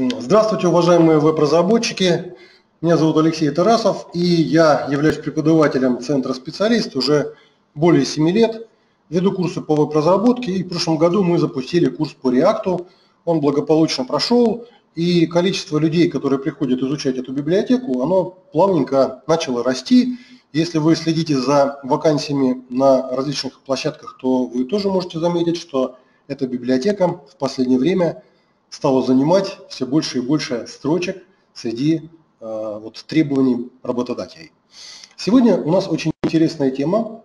Здравствуйте, уважаемые веб-разработчики. Меня зовут Алексей Тарасов, и я являюсь преподавателем Центра специалист уже более 7 лет. Веду курсы по веб-разработке, и в прошлом году мы запустили курс по React. Он благополучно прошел, и количество людей, которые приходят изучать эту библиотеку, оно плавненько начало расти. Если вы следите за вакансиями на различных площадках, то вы тоже можете заметить, что эта библиотека в последнее время стала занимать все больше и больше строчек среди э, вот, требований работодателей. Сегодня у нас очень интересная тема.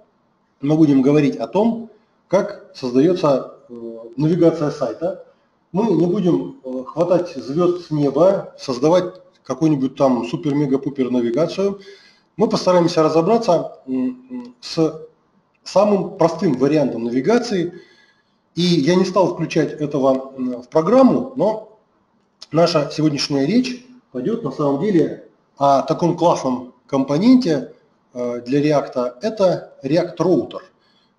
Мы будем говорить о том, как создается э, навигация сайта. Мы не будем э, хватать звезд с неба, создавать какую-нибудь там супер-мега-пупер навигацию – мы постараемся разобраться с самым простым вариантом навигации. И я не стал включать этого в программу, но наша сегодняшняя речь пойдет на самом деле о таком классном компоненте э, для React. Это React Router.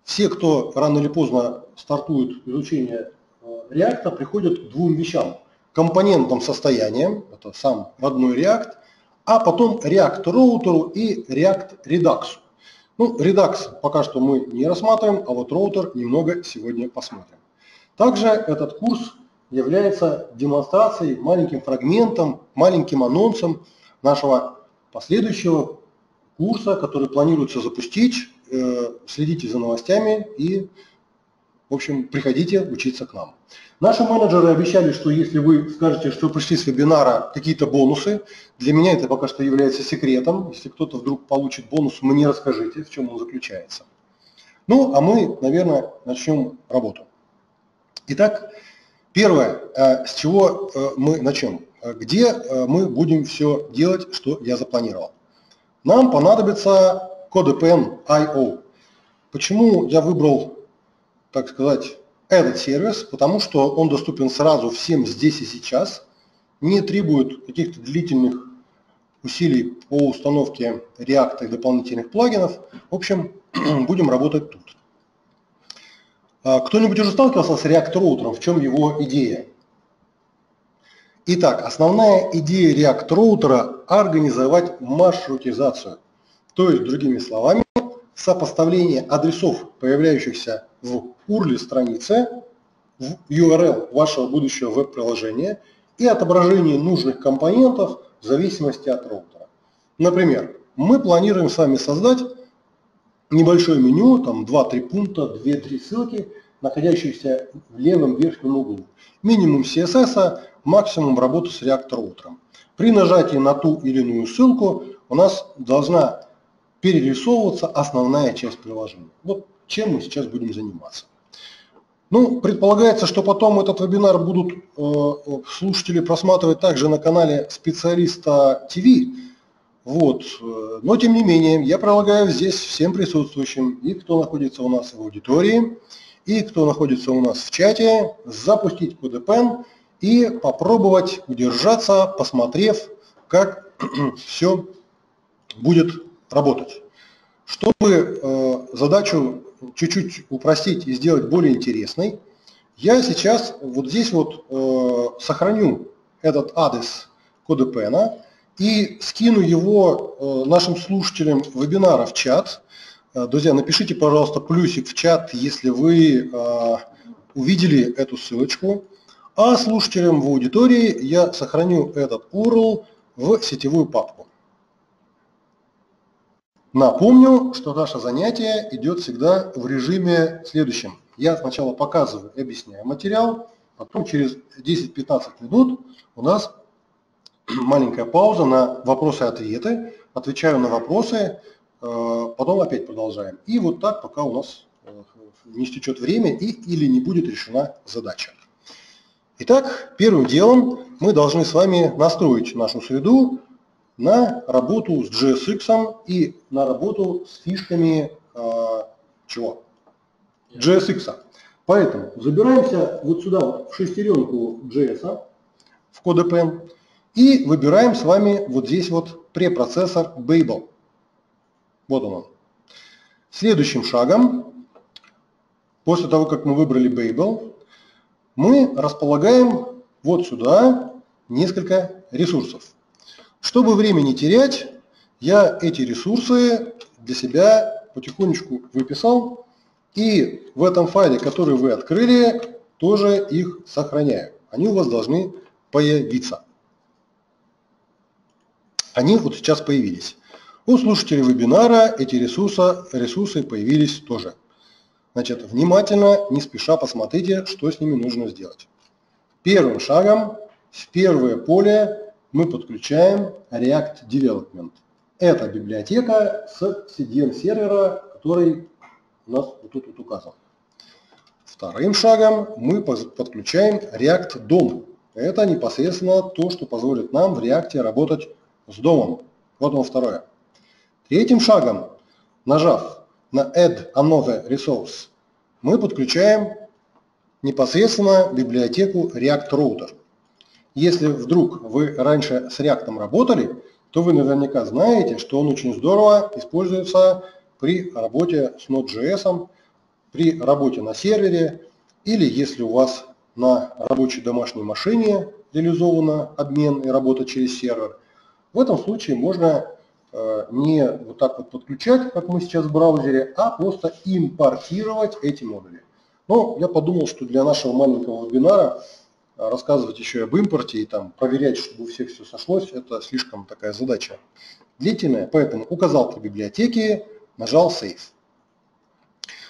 Все, кто рано или поздно стартует изучение э, React, приходят к двум вещам. Компонентам состояния, это сам родной React – а потом React роутеру и React Redux. Ну, Redux пока что мы не рассматриваем, а вот роутер немного сегодня посмотрим. Также этот курс является демонстрацией, маленьким фрагментом, маленьким анонсом нашего последующего курса, который планируется запустить. Э, следите за новостями и, в общем, приходите учиться к нам. Наши менеджеры обещали, что если вы скажете, что пришли с вебинара какие-то бонусы, для меня это пока что является секретом. Если кто-то вдруг получит бонус, мне расскажите, в чем он заключается. Ну, а мы, наверное, начнем работу. Итак, первое, э, с чего э, мы начнем. Где э, мы будем все делать, что я запланировал. Нам понадобится CodePen.io. Почему я выбрал, так сказать, этот сервис, потому что он доступен сразу всем здесь и сейчас, не требует каких-то длительных усилий по установке React и дополнительных плагинов. В общем, будем работать тут. А, кто-нибудь уже сталкивался с React роутером? В чем его идея? Итак, основная идея React роутера – организовать маршрутизацию. То есть, другими словами, сопоставление адресов, появляющихся в URL странице, в URL вашего будущего веб-приложения и отображение нужных компонентов в зависимости от роутера. Например, мы планируем с вами создать небольшое меню, там 2-3 пункта, 2-3 ссылки, находящиеся в левом верхнем углу. Минимум CSS, максимум работы с React роутером. При нажатии на ту или иную ссылку у нас должна перерисовываться основная часть приложения. Вот чем мы сейчас будем заниматься. Ну, предполагается, что потом этот вебинар будут э, слушатели просматривать также на канале специалиста ТВ. Вот. Но, тем не менее, я предлагаю здесь всем присутствующим, и кто находится у нас в аудитории, и кто находится у нас в чате, запустить CodePen и попробовать удержаться, посмотрев, как все будет работать. Чтобы э, задачу чуть-чуть упростить и сделать более интересной, я сейчас вот здесь вот э, сохраню этот адрес кода пена и скину его э, нашим слушателям вебинара в чат. Э, друзья, напишите, пожалуйста, плюсик в чат, если вы э, увидели эту ссылочку. А слушателям в аудитории я сохраню этот URL в сетевую папку. Напомню, что наше занятие идет всегда в режиме следующем. Я сначала показываю и объясняю материал, потом через 10-15 минут у нас маленькая пауза на вопросы-ответы. Отвечаю на вопросы, э, потом опять продолжаем. И вот так, пока у нас э, не стечет время и или не будет решена задача. Итак, первым делом мы должны с вами настроить нашу среду на работу с JSX и на работу с фишками э, чего? JSX. Поэтому забираемся вот сюда, в шестеренку JS, в CodePen, и выбираем с вами вот здесь вот препроцессор Babel. Вот он. Следующим шагом, после того, как мы выбрали Babel, мы располагаем вот сюда несколько ресурсов. Чтобы времени терять, я эти ресурсы для себя потихонечку выписал и в этом файле, который вы открыли, тоже их сохраняю. Они у вас должны появиться. Они вот сейчас появились. У слушателей вебинара эти ресурсы, ресурсы появились тоже. Значит, внимательно, не спеша посмотрите, что с ними нужно сделать. Первым шагом в первое поле мы подключаем React Development. Это библиотека с CDN-сервера, который у нас вот тут вот указан. Вторым шагом мы подключаем React DOM. Это непосредственно то, что позволит нам в React работать с домом. Вот он второе. Третьим шагом, нажав на Add Another Resource, мы подключаем непосредственно библиотеку React Router. Если вдруг вы раньше с React работали, то вы наверняка знаете, что он очень здорово используется при работе с Node.js, при работе на сервере, или если у вас на рабочей домашней машине реализован обмен и работа через сервер. В этом случае можно э, не вот так вот подключать, как мы сейчас в браузере, а просто импортировать эти модули. Но я подумал, что для нашего маленького вебинара рассказывать еще об импорте и там проверять, чтобы у всех все сошлось, это слишком такая задача длительная. Поэтому указал по библиотеке, нажал Save.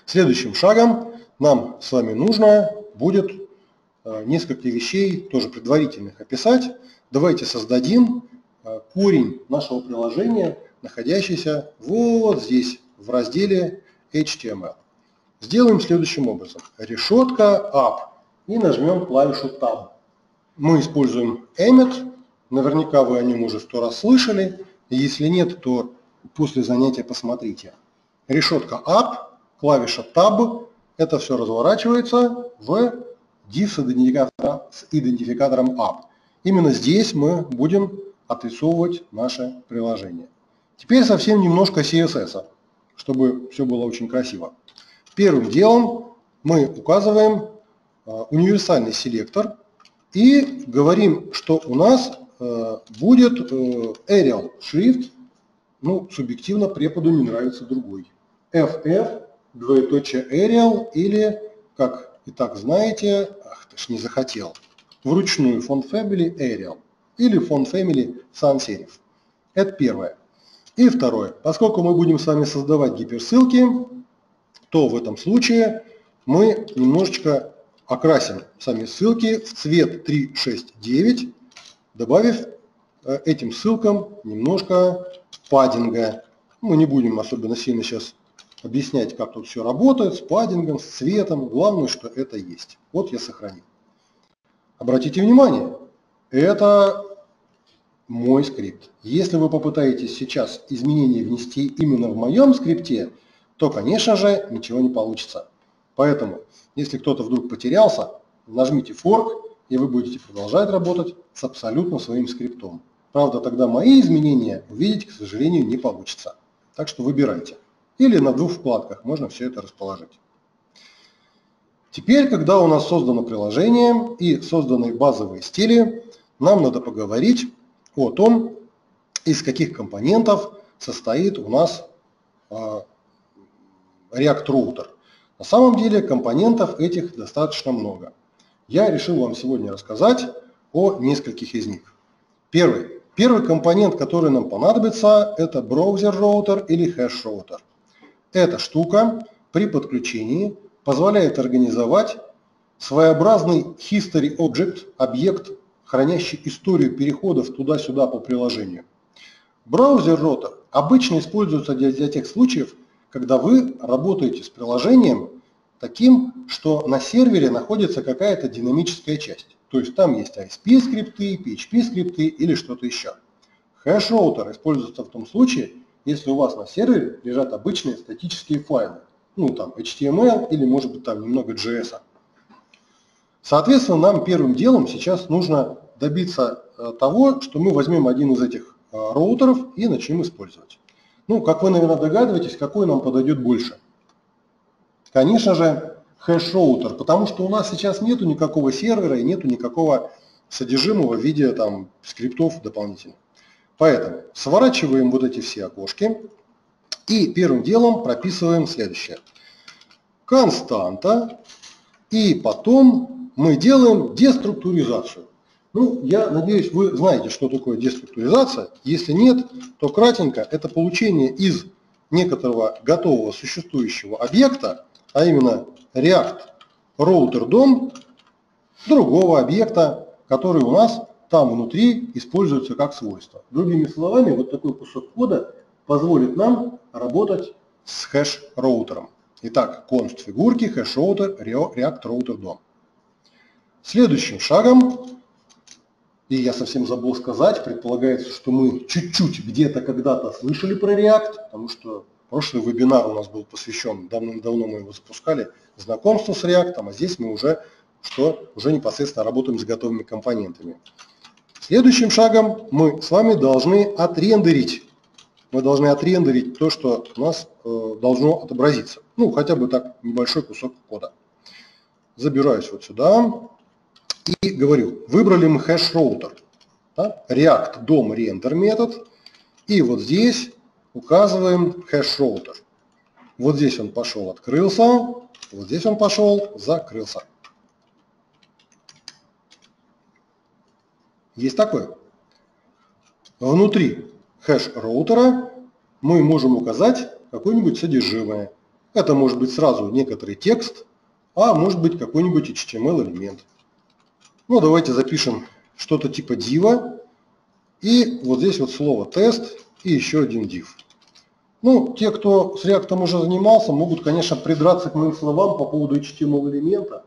Следующим шагом нам с вами нужно будет э, несколько вещей, тоже предварительных, описать. Давайте создадим э, корень нашего приложения, находящийся вот здесь, в разделе HTML. Сделаем следующим образом. Решетка Up и нажмем клавишу Tab. Мы используем Emmet, наверняка вы о нем уже сто раз слышали. Если нет, то после занятия посмотрите. Решетка Up, клавиша Tab, это все разворачивается в div с идентификатором, с идентификатором Up. Именно здесь мы будем отрисовывать наше приложение. Теперь совсем немножко CSS, чтобы все было очень красиво. Первым делом мы указываем универсальный селектор и говорим, что у нас а, будет э, Arial шрифт, ну, субъективно преподу не нравится другой. FF, двоеточие Arial или, как и так знаете, ах ты ж не захотел, вручную фонд Family Arial или фонд Family Sans Serif. Это первое. И второе. Поскольку мы будем с вами создавать гиперссылки, то в этом случае мы немножечко окрасим сами ссылки в цвет 369, добавив э, этим ссылкам немножко паддинга. Мы не будем особенно сильно сейчас объяснять, как тут все работает, с паддингом, с цветом. Главное, что это есть. Вот я сохранил. Обратите внимание, это мой скрипт. Если вы попытаетесь сейчас изменения внести именно в моем скрипте, то, конечно же, ничего не получится. Поэтому, если кто-то вдруг потерялся, нажмите Fork, и вы будете продолжать работать с абсолютно своим скриптом. Правда, тогда мои изменения увидеть, к сожалению, не получится. Так что выбирайте. Или на двух вкладках можно все это расположить. Теперь, когда у нас создано приложение и созданы базовые стили, нам надо поговорить о том, из каких компонентов состоит у нас а, React Router. На самом деле компонентов этих достаточно много. Я решил вам сегодня рассказать о нескольких из них. Первый. Первый компонент, который нам понадобится, это BrowserRouter или HashRouter. Эта штука при подключении позволяет организовать своеобразный history object, объект, хранящий историю переходов туда-сюда по приложению. BrowserRouter обычно используется для, для тех случаев, когда вы работаете с приложением таким, что на сервере находится какая-то динамическая часть. То есть там есть ASP скрипты, PHP скрипты или что-то еще. HashRouter используется в том случае, если у вас на сервере лежат обычные статические файлы. Ну там HTML или может быть там немного JS. Соответственно, нам первым делом сейчас нужно добиться э, того, что мы возьмем один из этих э, роутеров и начнем использовать. Ну, как вы, наверное, догадываетесь, какой нам подойдет больше. Конечно же, HashRouter, потому что у нас сейчас нету никакого сервера и нету никакого содержимого в виде там, скриптов дополнительных. Поэтому сворачиваем вот эти все окошки и первым делом прописываем следующее. Константа и потом мы делаем деструктуризацию. Ну, я надеюсь, вы знаете, что такое деструктуризация. Если нет, то кратенько это получение из некоторого готового существующего объекта, а именно React Router DOM, другого объекта, который у нас там внутри используется как свойство. Другими словами, вот такой кусок кода позволит нам работать с хэш-роутером. Итак, const фигурки, хэш-роутер, React Router DOM. Следующим шагом, и я совсем забыл сказать, предполагается, что мы чуть-чуть где-то когда-то слышали про React, потому что прошлый вебинар у нас был посвящен, давным-давно мы его запускали, знакомству с React, а здесь мы уже, что, уже непосредственно работаем с готовыми компонентами. Следующим шагом мы с вами должны отрендерить. Мы должны отрендерить то, что у нас э, должно отобразиться. Ну, хотя бы так небольшой кусок кода. Забираюсь вот сюда и говорю, выбрали мы хэш-роутер. Да? React DOM render метод. И вот здесь указываем хэш-роутер. Вот здесь он пошел, открылся. Вот здесь он пошел, закрылся. Есть такое. Внутри хэш-роутера мы можем указать какое-нибудь содержимое. Это может быть сразу некоторый текст, а может быть какой-нибудь HTML-элемент. Ну, давайте запишем что-то типа div. И вот здесь вот слово тест и еще один div. Ну, те, кто с React уже занимался, могут, конечно, придраться к моим словам по поводу HTML-элемента.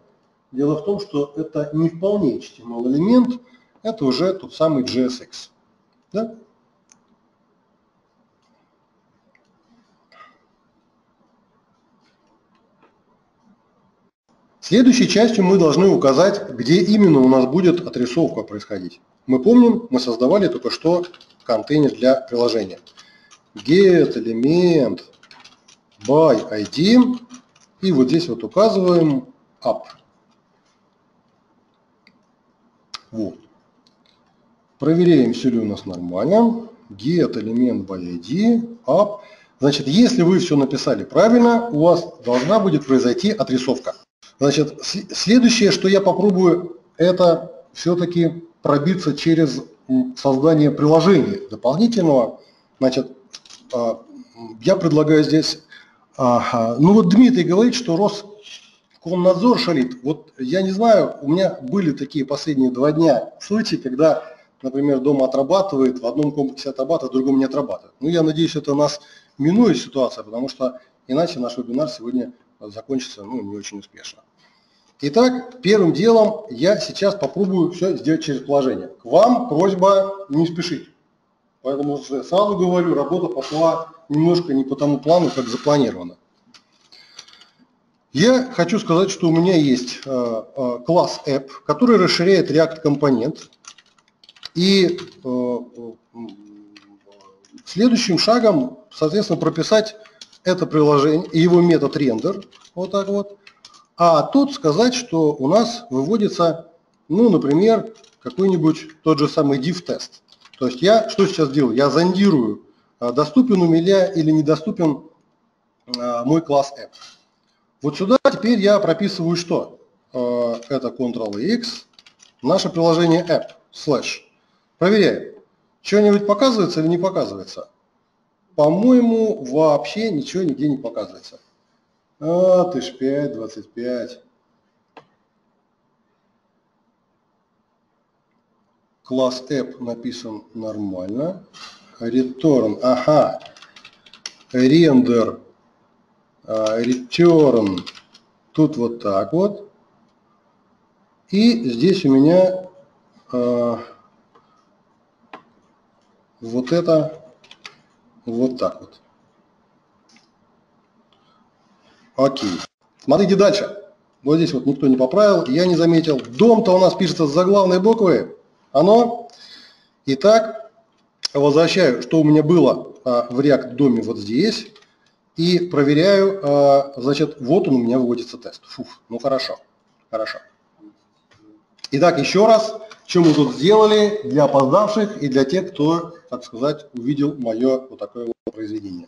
Дело в том, что это не вполне HTML-элемент, это уже тот самый JSX. Да? Следующей частью мы должны указать, где именно у нас будет отрисовка происходить. Мы помним, мы создавали только что контейнер для приложения. Get элемент by ID и вот здесь вот указываем up. Вот. Проверяем, все ли у нас нормально. Get элемент by ID, up. Значит, если вы все написали правильно, у вас должна будет произойти отрисовка. Значит, следующее, что я попробую, это все-таки пробиться через создание приложения дополнительного. Значит, а, я предлагаю здесь, ну вот Дмитрий говорит, что Роскомнадзор шалит. Вот я не знаю, у меня были такие последние два дня случаи, когда например, дома отрабатывает, в одном комплексе отрабатывает, в другом не отрабатывает. Ну, я надеюсь, это нас минует ситуация, потому что иначе наш вебинар сегодня закончится ну, не очень успешно. Итак, первым делом я сейчас попробую все сделать через приложение. К вам просьба не спешить. Поэтому сразу говорю, работа пошла немножко не по тому плану, как запланировано. Я хочу сказать, что у меня есть э, э, класс App, который расширяет React компонент и э, следующим шагом, соответственно, прописать это приложение, его метод рендер, вот так вот, а тут сказать, что у нас выводится, ну, например, какой-нибудь тот же самый div-тест. То есть я что сейчас делаю? Я зондирую, а, доступен у меня или недоступен а, мой класс app. Вот сюда теперь я прописываю что? А, это Ctrl-X, наше приложение app, слэш. Проверяем. Что-нибудь показывается или не показывается? По-моему, вообще ничего нигде не показывается. А, ты ж 5, 25. Класс app написан нормально. Return, ага. Render, return. Тут вот так вот. И здесь у меня а, вот это вот так вот. Окей. Смотрите дальше. Вот здесь вот никто не поправил, я не заметил. Дом-то у нас пишется с заглавной буквы. Оно. Итак, возвращаю, что у меня было а, в React доме вот здесь. И проверяю, а, значит, вот он у меня выводится тест. Фуф, ну хорошо, хорошо. Итак, еще раз, что мы тут сделали для опоздавших и для тех, кто, так сказать, увидел мое вот такое вот произведение.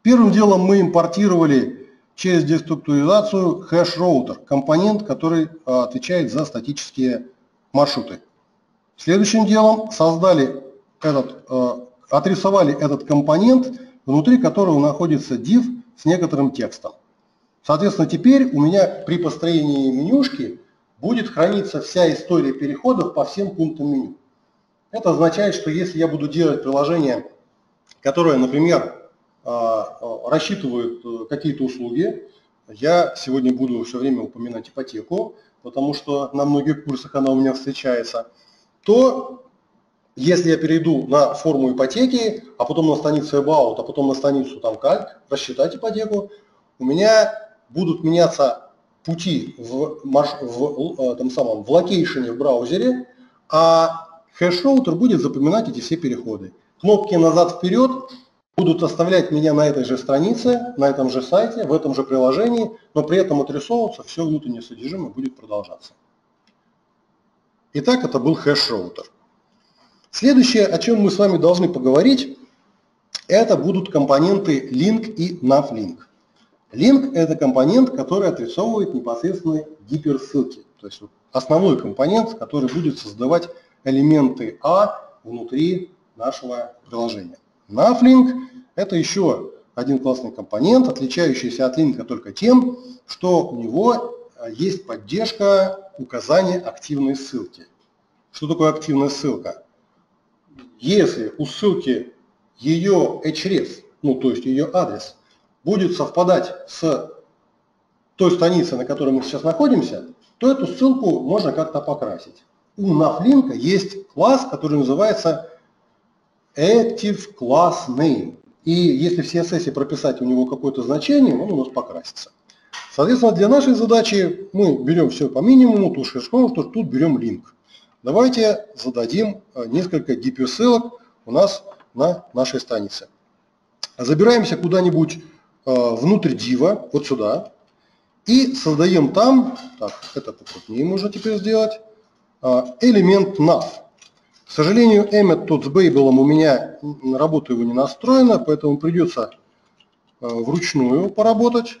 Первым делом мы импортировали через деструктуризацию хэш-роутер, компонент, который а, отвечает за статические маршруты. Следующим делом создали этот, а, отрисовали этот компонент, внутри которого находится div с некоторым текстом. Соответственно, теперь у меня при построении менюшки будет храниться вся история переходов по всем пунктам меню. Это означает, что если я буду делать приложение, которое, например, а, а, рассчитывает э, какие-то услуги. Я сегодня буду все время упоминать ипотеку, потому что на многих курсах она у меня встречается. То если я перейду на форму ипотеки, а потом на страницу About, а потом на страницу там кальк, рассчитать ипотеку, у меня будут меняться пути в, в, э, там самом, в локейшене в браузере, а хэш-роутер будет запоминать эти все переходы. Кнопки назад-вперед будут оставлять меня на этой же странице, на этом же сайте, в этом же приложении, но при этом отрисовываться все внутреннее содержимое будет продолжаться. Итак, это был хэш-роутер. Следующее, о чем мы с вами должны поговорить, это будут компоненты link и navlink. Link – это компонент, который отрисовывает непосредственно гиперссылки. То есть основной компонент, который будет создавать элементы А внутри нашего приложения. Navlink – это еще один классный компонент, отличающийся от линка только тем, что у него э, есть поддержка указания активной ссылки. Что такое активная ссылка? Если у ссылки ее href, ну то есть ее адрес, будет совпадать с той страницей, на которой мы сейчас находимся, то эту ссылку можно как-то покрасить. У Navlink есть класс, который называется active class name. И если в CSS прописать у него какое-то значение, он у нас покрасится. Соответственно, для нашей задачи мы берем все по минимуму, тут шершком, что тут берем link. Давайте зададим э, несколько DP ссылок у нас на нашей странице. Забираемся куда-нибудь э, внутрь дива, вот сюда, и создаем там, так, это покрупнее можно теперь сделать, э, элемент nav. К сожалению, Emmet тут с Babel у меня на работу его не настроена, поэтому придется э, вручную поработать.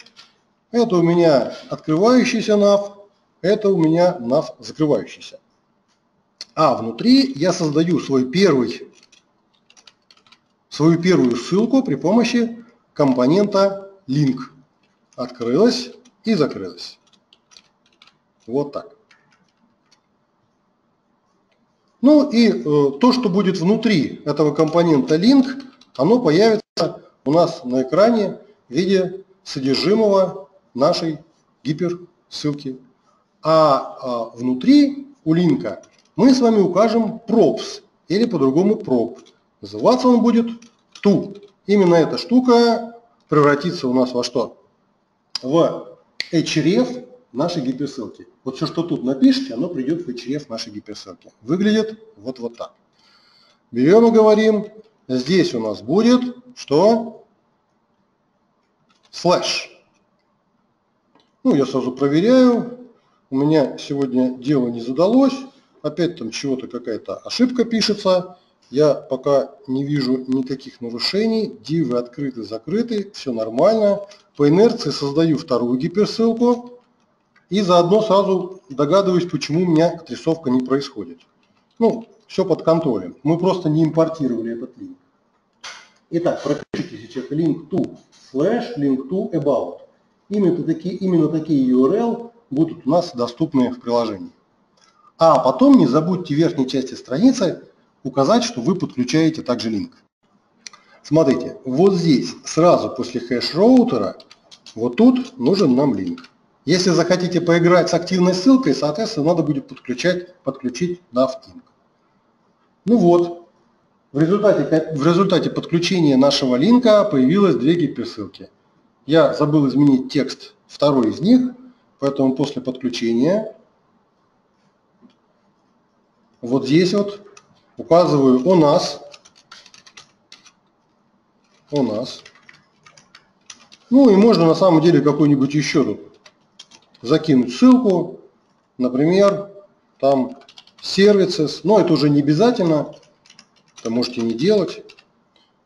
Это у меня открывающийся nav, это у меня nav закрывающийся. А внутри я создаю свой первый, свою первую ссылку при помощи компонента link. Открылась и закрылась. Вот так. Ну и э, то, что будет внутри этого компонента link, оно появится у нас на экране в виде содержимого нашей гиперссылки. А, а внутри у линка мы с вами укажем props или по-другому prop. Называться он будет to. Именно эта штука превратится у нас во что? В href нашей гиперссылки. Вот все, что тут напишите, оно придет в href нашей гиперссылки. Выглядит вот, вот так. Берем и говорим, здесь у нас будет что? Слэш. Ну, я сразу проверяю. У меня сегодня дело не задалось. Опять там чего-то какая-то ошибка пишется. Я пока не вижу никаких нарушений. Дивы открыты, закрыты. Все нормально. По инерции создаю вторую гиперссылку. И заодно сразу догадываюсь, почему у меня отрисовка не происходит. Ну, все под контролем. Мы просто не импортировали этот link. Итак, пропишите сейчас link to slash link to about. Именно такие, именно такие URL будут у нас доступны в приложении. А потом не забудьте в верхней части страницы указать, что вы подключаете также link. Смотрите, вот здесь сразу после хэш-роутера, вот тут нужен нам link. Если захотите поиграть с активной ссылкой, соответственно, надо будет подключать, подключить NavLink. Ну вот, в результате, в результате подключения нашего линка появилось две гиперссылки. Я забыл изменить текст второй из них, поэтому после подключения вот здесь вот указываю «О нас», «О нас». Ну и можно на самом деле какой-нибудь еще тут закинуть ссылку, например, там services, но это уже не обязательно, это можете не делать.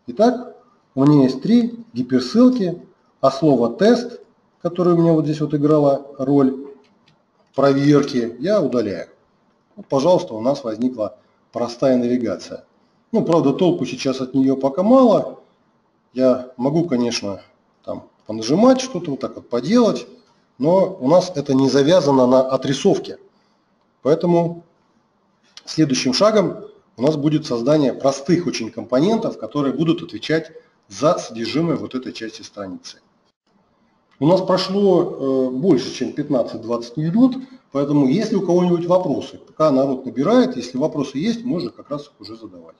Итак, у меня есть три гиперссылки, а слово тест, которое у меня вот здесь вот играло роль проверки, я удаляю. Вот, пожалуйста, у нас возникла простая навигация. Ну, правда, толку сейчас от нее пока мало. Я могу, конечно, там понажимать что-то, вот так вот поделать, но у нас это не завязано на отрисовке. Поэтому следующим шагом у нас будет создание простых очень компонентов, которые будут отвечать за содержимое вот этой части страницы. У нас прошло э, больше, чем 15-20 минут, поэтому если у кого-нибудь вопросы, пока народ набирает, если вопросы есть, можно как раз их уже задавать.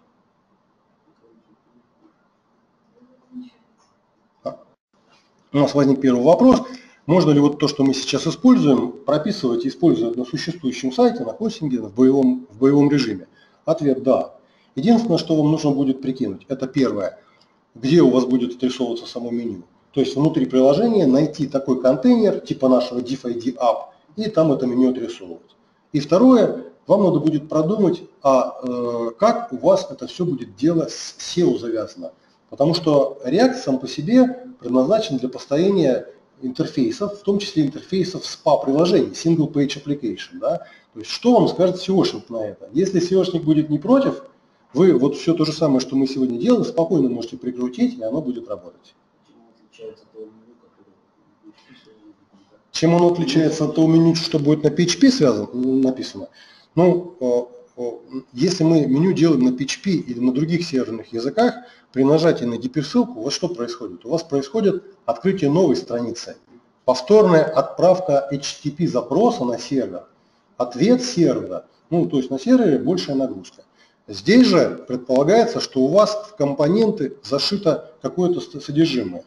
У нас возник первый вопрос. Можно ли вот то, что мы сейчас используем, прописывать и использовать на существующем сайте, на хостинге, в боевом, в боевом режиме? Ответ – да. Единственное, что вам нужно будет прикинуть, это первое, где у вас будет отрисовываться само меню. То есть внутри приложения найти такой контейнер типа нашего diff-id app и там это меню отрисовывать. И второе, вам надо будет продумать, а э, как у вас это все будет дело с SEO завязано. Потому что React сам по себе предназначен для построения интерфейсов, в том числе интерфейсов SPA-приложений, Single Page Application. Да? То есть что вам скажет SEOшник на это? Если SEOшник будет не против, вы вот все то же самое, что мы сегодня делаем, спокойно можете прикрутить, и оно будет работать. Чем оно отличается от того меню, что будет на PHP связано, написано? Ну, э, если мы меню делаем на PHP или на других серверных языках, при нажатии на гиперссылку, вот что происходит? У вас происходит открытие новой страницы, повторная отправка HTTP запроса на сервер, ответ сервера, ну то есть на сервере большая нагрузка. Здесь же предполагается, что у вас в компоненты зашито какое-то содержимое.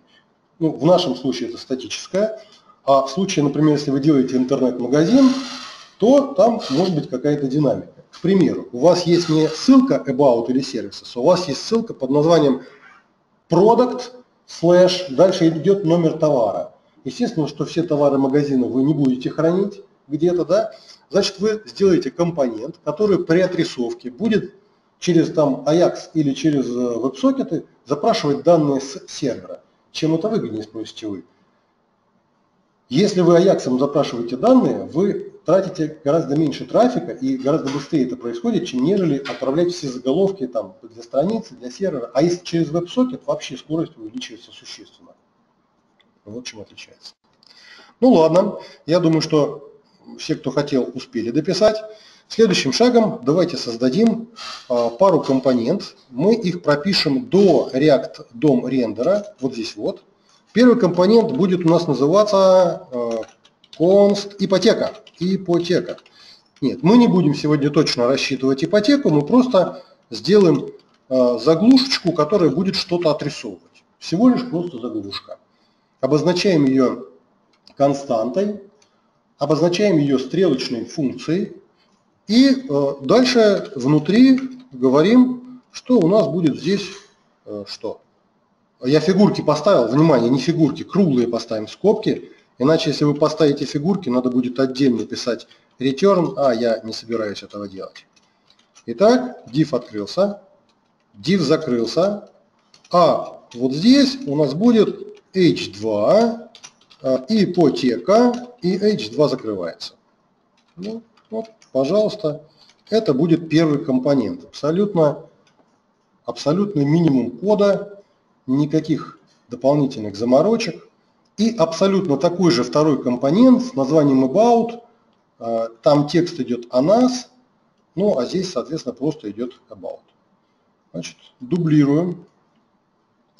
Ну, в нашем случае это статическое, а в случае, например, если вы делаете интернет-магазин, то там может быть какая-то динамика. Примеру, у вас есть не ссылка about или services, а у вас есть ссылка под названием product слэш, дальше идет номер товара. Естественно, что все товары магазина вы не будете хранить где-то, да, значит вы сделаете компонент, который при отрисовке будет через там Ajax или через веб-сокеты э, запрашивать данные с сервера. Чем это выгоднее, спросите вы? Если вы Ajax запрашиваете данные, вы тратите гораздо меньше трафика и гораздо быстрее это происходит, чем нежели отправлять все заголовки там, для страницы, для сервера. А если через WebSocket, вообще скорость увеличивается существенно. Вот чем отличается. Ну ладно, я думаю, что все, кто хотел, успели дописать. Следующим шагом давайте создадим а, пару компонент. Мы их пропишем до React DOM рендера, вот здесь вот. Первый компонент будет у нас называться э, const ипотека. Ипотека. Нет, мы не будем сегодня точно рассчитывать ипотеку, мы просто сделаем э, заглушечку, которая будет что-то отрисовывать. Всего лишь просто заглушка. Обозначаем ее константой, обозначаем ее стрелочной функцией и э, дальше внутри говорим, что у нас будет здесь что? Я фигурки поставил, внимание, не фигурки, круглые поставим скобки, иначе если вы поставите фигурки, надо будет отдельно писать return, а я не собираюсь этого делать. Итак, div открылся, div закрылся, а вот здесь у нас будет h2, а, ипотека, и h2 закрывается. Ну, вот, пожалуйста, это будет первый компонент. Абсолютно, абсолютный минимум кода, никаких дополнительных заморочек. И абсолютно такой же второй компонент с названием about. А, там текст идет о нас, ну а здесь, соответственно, просто идет about. Значит, дублируем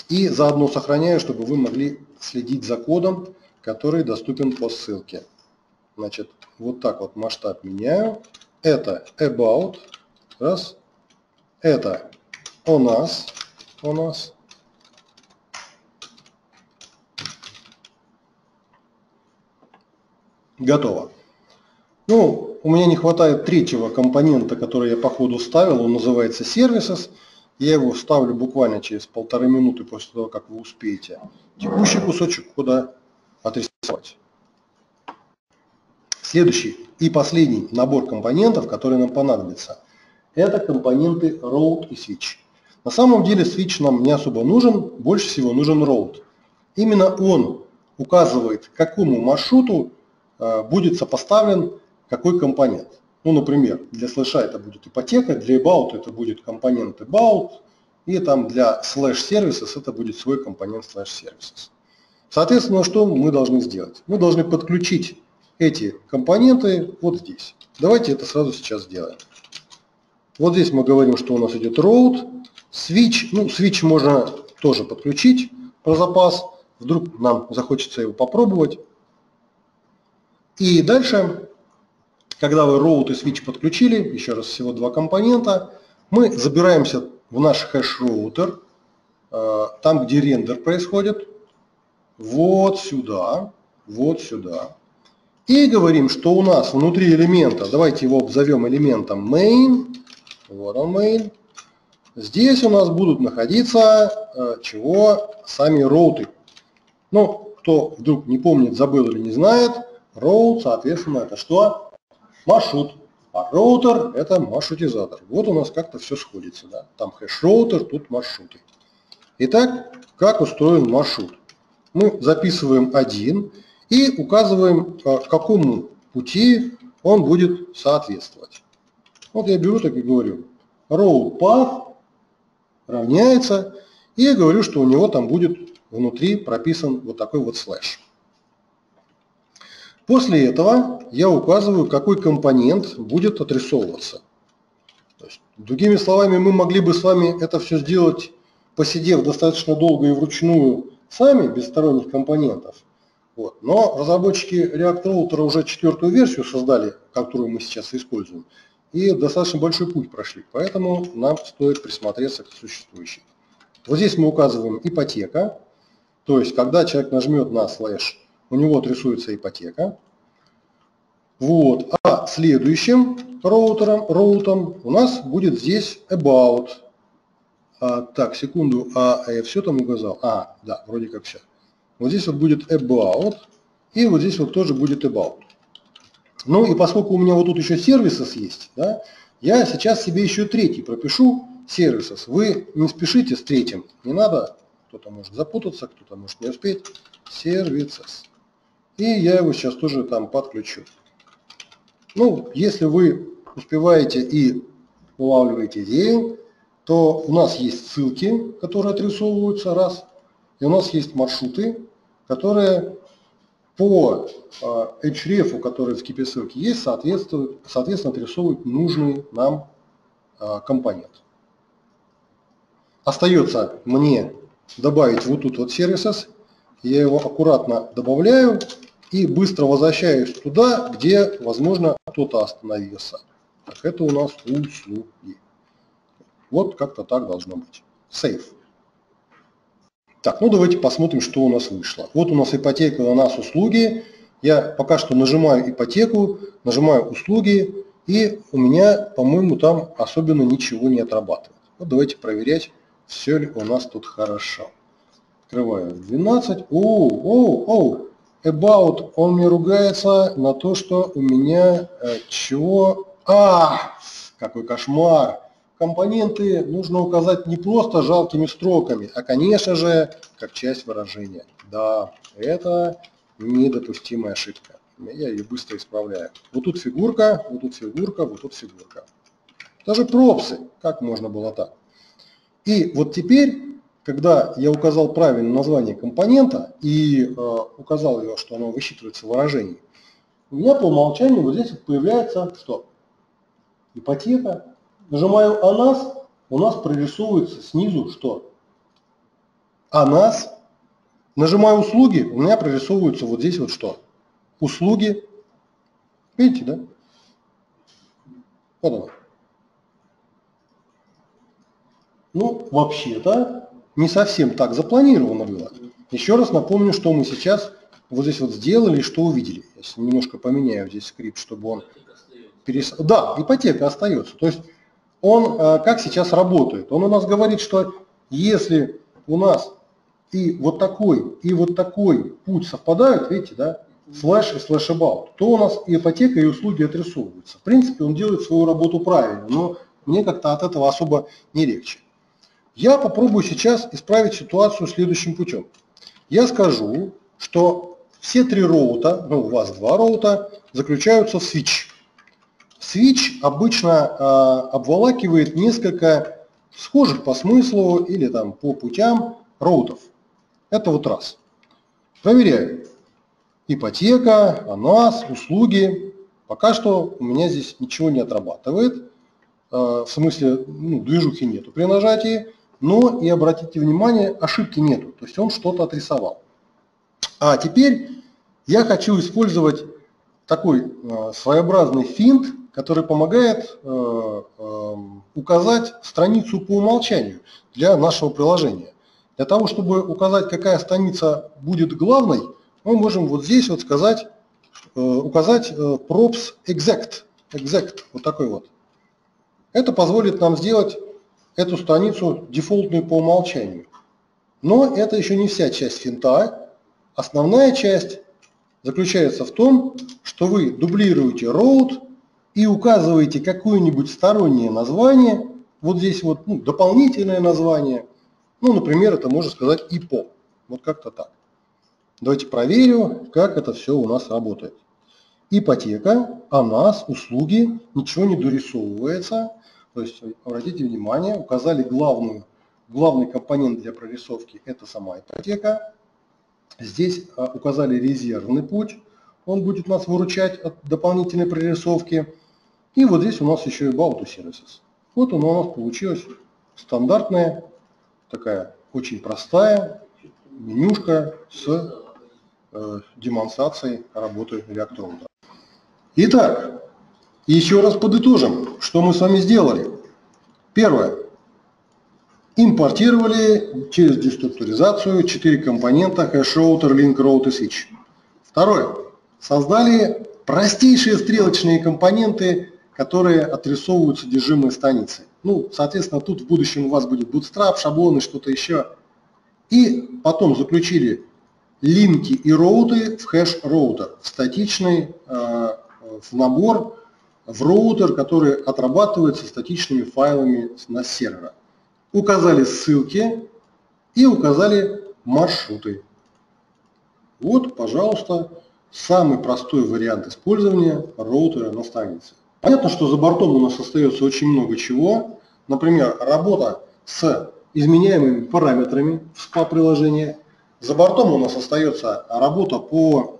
и заодно сохраняю, чтобы вы могли следить за кодом, который доступен по ссылке. Значит, вот так вот масштаб меняю. Это about, раз. Это о нас, о нас. Готово. Ну, у меня не хватает третьего компонента, который я по ходу ставил, он называется Services. Я его ставлю буквально через полторы минуты после того, как вы успеете текущий кусочек куда отрисовать. Следующий и последний набор компонентов, которые нам понадобятся, это компоненты route и switch. На самом деле switch нам не особо нужен, больше всего нужен route. Именно он указывает, какому маршруту будет сопоставлен какой компонент. Ну, например, для слэша это будет ипотека, для about это будет компонент about, и там для slash services это будет свой компонент slash services. Соответственно, что мы должны сделать? Мы должны подключить эти компоненты вот здесь. Давайте это сразу сейчас сделаем. Вот здесь мы говорим, что у нас идет road, switch. Ну, switch можно тоже подключить про запас. Вдруг нам захочется его попробовать. И дальше, когда вы road и switch подключили, еще раз всего два компонента, мы забираемся в наш хэш-роутер, э, там, где рендер происходит, вот сюда, вот сюда. И говорим, что у нас внутри элемента, давайте его обзовем элементом main, вот он main, здесь у нас будут находиться э, чего? Сами роуты. Ну, кто вдруг не помнит, забыл или не знает, роут, соответственно, это что? Маршрут. А роутер – это маршрутизатор. Вот у нас как-то все сходится. Да? Там хэш-роутер, тут маршруты. Итак, как устроен маршрут? Мы записываем один – и указываем, а, какому пути он будет соответствовать. Вот я беру так и говорю, route path равняется, и я говорю, что у него там будет внутри прописан вот такой вот слэш. После этого я указываю, какой компонент будет отрисовываться. другими словами, мы могли бы с вами это все сделать, посидев достаточно долго и вручную сами, без сторонних компонентов. Вот. Но разработчики React Router уже четвертую версию создали, которую мы сейчас используем, и достаточно большой путь прошли, поэтому нам стоит присмотреться к существующей. Вот здесь мы указываем ипотека, то есть когда человек нажмет на слэш, у него отрисуется ипотека. Вот. А следующим роутером, роутом у нас будет здесь about. А, так, секунду, а, а я все там указал? А, да, вроде как все. Вот здесь вот будет about, и вот здесь вот тоже будет about. Ну и поскольку у меня вот тут еще services есть, да, я сейчас себе еще третий пропишу services. Вы не спешите с третьим, не надо, кто-то может запутаться, кто-то может не успеть. Services. И я его сейчас тоже там подключу. Ну, если вы успеваете и улавливаете идею, то у нас есть ссылки, которые отрисовываются, раз. И у нас есть маршруты, которые по а, href, который в ссылки есть, соответствуют, соответственно, отрисовывают нужный нам а, компонент. Остается мне добавить вот тут вот services, я его аккуратно добавляю и быстро возвращаюсь туда, где, возможно, кто-то остановился. Так, это у нас услуги. Вот как-то так должно быть. Save. Так, ну давайте посмотрим, что у нас вышло. Вот у нас ипотека, у нас услуги. Я пока что нажимаю ипотеку, нажимаю услуги, и у меня, по-моему, там особенно ничего не отрабатывает. Вот давайте проверять, все ли у нас тут хорошо. Открываю 12. О, о, о, about, он мне ругается на то, что у меня э, чего... А, какой кошмар! компоненты нужно указать не просто жалкими строками, а, конечно же, как часть выражения. Да, это недопустимая ошибка. Я ее быстро исправляю. Вот тут фигурка, вот тут фигурка, вот тут фигурка. Даже пропсы. Как можно было так? И вот теперь, когда я указал правильное название компонента и э, указал его, что оно высчитывается в выражении, у меня по умолчанию вот здесь появляется что? Ипотека, Нажимаю «Анас», у нас прорисовывается снизу что? «Анас». Нажимаю «Услуги», у меня прорисовываются вот здесь вот что? Услуги. Видите, да? Вот оно. Ну, вообще-то, не совсем так запланировано было. Еще раз напомню, что мы сейчас вот здесь вот сделали что увидели. Я немножко поменяю здесь скрипт, чтобы он... Перес... Да, ипотека остается. То есть он э, как сейчас работает? Он у нас говорит, что если у нас и вот такой, и вот такой путь совпадают, видите, да, слэш и слэш about, то у нас и ипотека, и услуги отрисовываются. В принципе, он делает свою работу правильно, но мне как-то от этого особо не легче. Я попробую сейчас исправить ситуацию следующим путем. Я скажу, что все три роута, ну у вас два роута, заключаются в switch. Switch обычно э, обволакивает несколько схожих по смыслу или там по путям роутов. Это вот раз. Проверяю. Ипотека, АНАС, услуги. Пока что у меня здесь ничего не отрабатывает. Э, в смысле, ну, движухи нету при нажатии. Но и обратите внимание, ошибки нету. То есть он что-то отрисовал. А теперь я хочу использовать такой э, своеобразный финт, который помогает э, э, указать страницу по умолчанию для нашего приложения. Для того, чтобы указать, какая страница будет главной, мы можем вот здесь вот сказать, указать props exact, exact, вот такой вот. Это позволит нам сделать эту страницу дефолтную по умолчанию. Но это еще не вся часть финта. Основная часть заключается в том, что вы дублируете route и указываете какое-нибудь стороннее название, вот здесь вот ну, дополнительное название, ну, например, это можно сказать ИПО, вот как-то так. Давайте проверю, как это все у нас работает. Ипотека, а нас, услуги, ничего не дорисовывается. То есть, обратите внимание, указали главную, главный компонент для прорисовки – это сама ипотека. Здесь а, указали резервный путь, он будет нас выручать от дополнительной прорисовки. И вот здесь у нас еще и About Services. Вот она у нас получилась стандартная, такая очень простая менюшка с э, демонстрацией работы React Итак, еще раз подытожим, что мы с вами сделали. Первое. Импортировали через деструктуризацию 4 компонента Hash Router, Link Route и Switch. Второе. Создали простейшие стрелочные компоненты, которые отрисовывают содержимое страницы. Ну, соответственно, тут в будущем у вас будет bootstrap, шаблоны, что-то еще. И потом заключили линки и роуты в хэш-роутер, в статичный э, в набор, в роутер, который отрабатывается статичными файлами на сервера. Указали ссылки и указали маршруты. Вот, пожалуйста, самый простой вариант использования роутера на странице. Понятно, что за бортом у нас остается очень много чего. Например, работа с изменяемыми параметрами в SPA-приложении. За бортом у нас остается работа по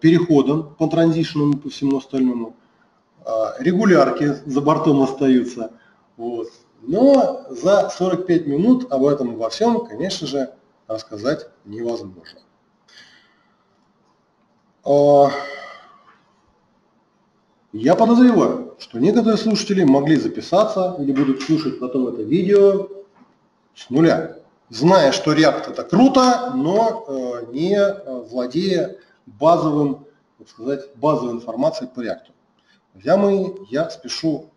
переходам, по транзишнам и по всему остальному. А, регулярки за бортом остаются. Вот. Но за 45 минут об этом во всем, конечно же, рассказать невозможно. А, я подозреваю, что некоторые слушатели могли записаться или будут слушать потом это видео с нуля, зная, что React это круто, но э, не владея базовым, так сказать, базовой информацией по React. Друзья я спешу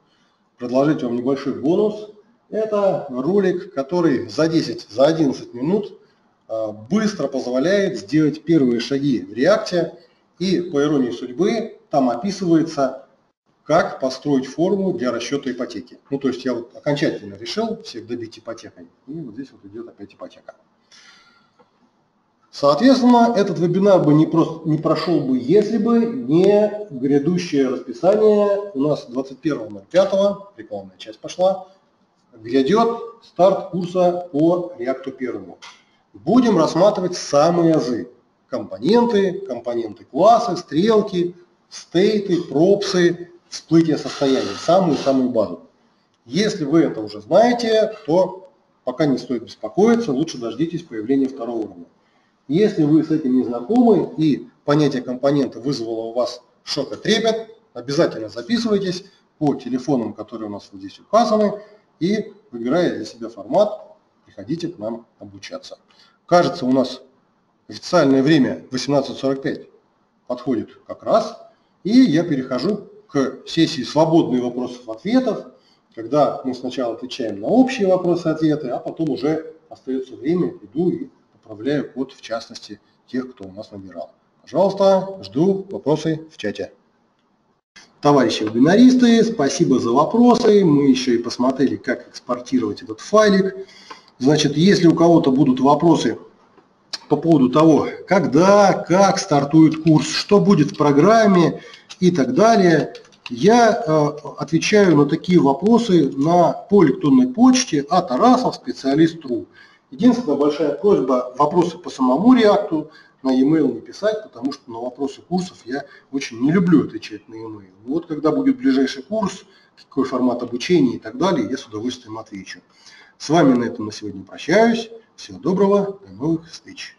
предложить вам небольшой бонус. Это ролик, который за 10, за 11 минут э, быстро позволяет сделать первые шаги в React. И по иронии судьбы там описывается как построить форму для расчета ипотеки. Ну, то есть я вот окончательно решил всех добить ипотекой, и вот здесь вот идет опять ипотека. Соответственно, этот вебинар бы не, просто, не прошел бы, если бы не грядущее расписание. У нас 21.05, рекламная часть пошла, грядет старт курса по React первому. Будем рассматривать самые азы. Компоненты, компоненты классы, стрелки, стейты, пропсы, всплытие состояния, самую-самую базу. Если вы это уже знаете, то пока не стоит беспокоиться, лучше дождитесь появления второго уровня. Если вы с этим не знакомы и понятие компонента вызвало у вас шок и трепет, обязательно записывайтесь по телефонам, которые у нас вот здесь указаны, и выбирая для себя формат, приходите к нам обучаться. Кажется, у нас официальное время 18.45 подходит как раз, и я перехожу к сессии свободные вопросов-ответов, когда мы сначала отвечаем на общие вопросы-ответы, а потом уже остается время, иду и поправляю код, в частности, тех, кто у нас набирал. Пожалуйста, жду вопросы в чате. Товарищи вебинаристы, спасибо за вопросы. Мы еще и посмотрели, как экспортировать этот файлик. Значит, если у кого-то будут вопросы по поводу того, когда, как стартует курс, что будет в программе и так далее, я э, отвечаю на такие вопросы на, электронной почте от Тарасов, специалист.ру. Единственная большая просьба, вопросы по самому реакту на e-mail не писать, потому что на вопросы курсов я очень не люблю отвечать на e-mail. Вот когда будет ближайший курс, какой формат обучения и так далее, я с удовольствием отвечу. С вами на этом на сегодня прощаюсь. Всего доброго, до новых встреч.